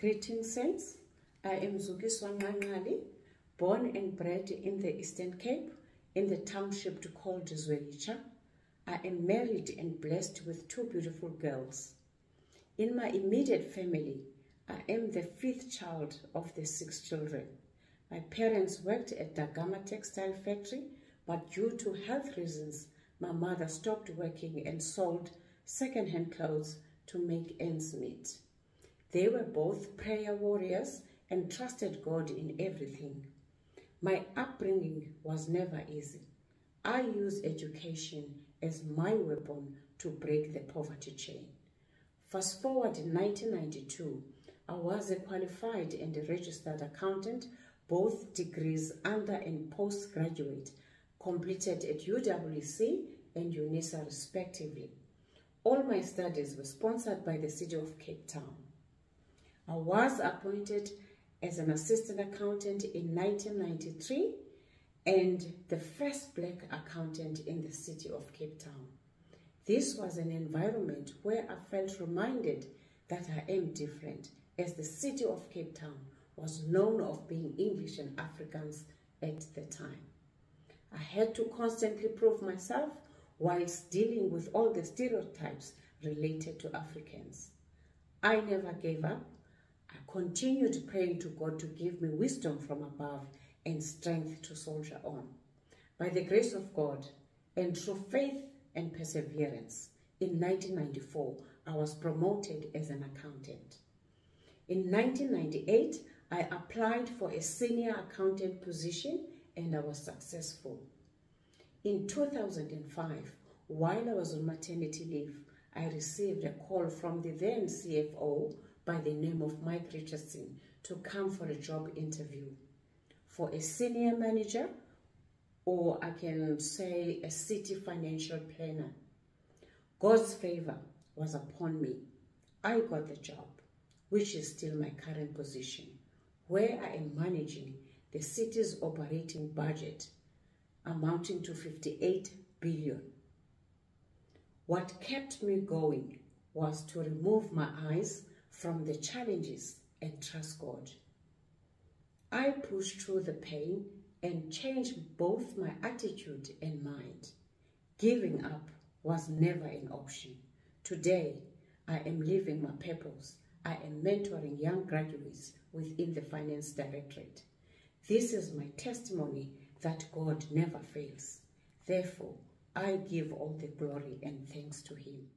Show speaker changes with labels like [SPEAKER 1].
[SPEAKER 1] Greetings, saints. I am Zukiswa Nqanqali, born and bred in the Eastern Cape, in the township called Zwelitsha. I am married and blessed with two beautiful girls. In my immediate family, I am the fifth child of the six children. My parents worked at Da Gama Textile Factory, but due to health reasons, my mother stopped working and sold second-hand clothes to make ends meet. They were both prayer warriors and trusted God in everything. My upbringing was never easy. I used education as my weapon to break the poverty chain. Fast forward in 1992, I was a qualified and a registered accountant, both degrees under and postgraduate, completed at UWC and UNISA respectively. All my studies were sponsored by the City of Cape Town. I was appointed as an assistant accountant in 1993 and the first black accountant in the city of Cape Town. This was an environment where I felt reminded that I am different as the city of Cape Town was known of being English and Afrikaans at the time. I had to constantly prove myself whilst dealing with all the stereotypes related to Africans. I never gave up I continued praying to God to give me wisdom from above and strength to soldier on. By the grace of God and through faith and perseverance, in 1994, I was promoted as an accountant. In 1998, I applied for a senior accountant position and I was successful. In 2005, while I was on maternity leave, I received a call from the then CFO by the name of Mike Richardson to come for a job interview for a senior manager or I can say a city financial planner. God's favor was upon me. I got the job, which is still my current position, where I am managing the city's operating budget amounting to 58 billion. What kept me going was to remove my eyes from the challenges and trust God. I pushed through the pain and changed both my attitude and mind. Giving up was never an option. Today, I am living my purpose. I am mentoring young graduates within the Finance Directorate. This is my testimony that God never fails. Therefore, I give all the glory and thanks to Him.